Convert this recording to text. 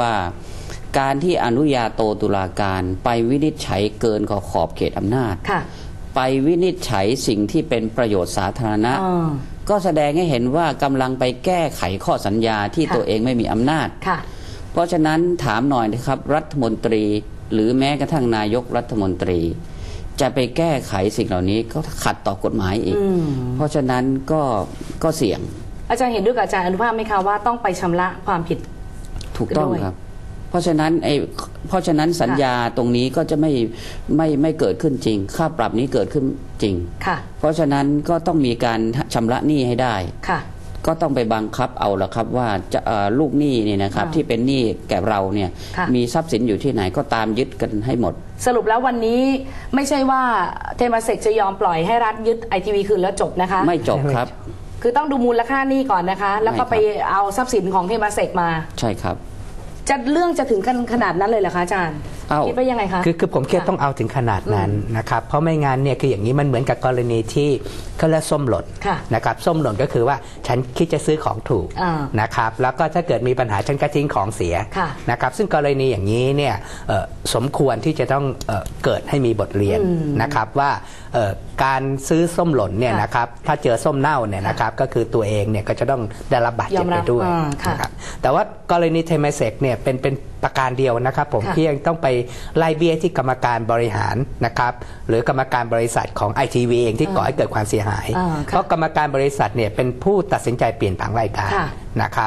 ว่าการที่อนุญาโตตุลาการไปวินิจฉัยเกินขอขอบเขตอำนาจค่ะไปวินิจฉัยสิ่งที่เป็นประโยชน์สาธารณะอ่าก็แสดงให้เห็นว่ากำลังไปแก้ไขข้อสัญญาที่ค่ะตัวเองไม่มีอำนาจค่ะเพราะฉะนั้นถามหน่อยนะครับรัฐมนตรีหรือแม้กระทั่งนายกรัฐมนตรี จะไปแก้ไขสิ่งเหล่านี้ก็ขัดต่อกฎหมายอีกอืมเพราะฉะนั้นก็ก็เสี่ยง อาจารย์เห็นด้วยกับอาจารย์อนุภาพไหมคะว่าต้องไปชำระความผิด ถูกต้องด้วยครับ เพราะฉะนั้นไอ้เพราะฉะนั้นสัญญาตรงนี้ก็จะไม่ไม่ไม่เกิดขึ้นจริง ค่าปรับนี้เกิดขึ้นจริง ค่ะ เพราะฉะนั้นก็ต้องมีการชำระหนี้ให้ได้ ค่ะ ก็ต้องไปบังคับเอาละครับว่าจะเอ่อลูกหนี้เนี่ยนะครับอ่าที่เป็นหนี้แก่เราเนี่ยค่ะ มีทรัพย์สินอยู่ที่ไหนก็ตามยึดกันให้หมด สรุปแล้ววันนี้ไม่ใช่ว่าเทมาเซกจะยอมปล่อยให้รัฐยึดไอทีวีคืนแล้วจบนะคะ ไม่จบครับ คือต้องดูมูลค่าหนี้ก่อนนะคะ แล้วก็ไม่ครับไปเอาทรัพย์สินของเทมาเซกมา ใช่ครับ จะเรื่องจะถึงกันขนาดนั้นเลยเหรอคะอาจารย์ เอ้าคิดว่ายังไงคะคือคือผมคิดว่าต้องเอาถึงขนาดนั้นนะครับเพราะไม่งั้นเนี่ยคืออย่างนี้มันเหมือนกับกรณีที่เขาเรียกส้มหล่นค่ะนะครับส้มหล่นก็คือว่าฉันคิดจะซื้อของถูกอ่านะครับแล้วก็ถ้าเกิดมีปัญหาฉันก็ทิ้งของเสียค่ะนะครับซึ่งกรณีอย่างนี้เนี่ยเอ่อสมควรที่จะต้องเอ่อเกิดให้มีบทเรียนนะครับว่าเอ่อการซื้อส้มหล่นเนี่ยค่ะนะครับถ้าเจอส้มเน่าเนี่ยนะครับก็คือตัวเองเนี่ยก็จะต้องได้รับบาดเจ็บยอมรัไปบด้วยอ่าค่ะนะครับ แต่ว่ากรณีเทมเซกเนี่ยเป็นเป็นประการเดียวนะครับผมค่ะที่ยังต้องไปไล่เบี้ยที่กรรมการบริหารนะครับหรือกรรมการบริษัทของไอทีวีเองที่ก่อให้เกิดความเสียหายอ่าค่ะเพราะกรรมการบริษัทเนี่ยเป็นผู้ตัดสินใจเปลี่ยนผังรายการค่ะนะครับ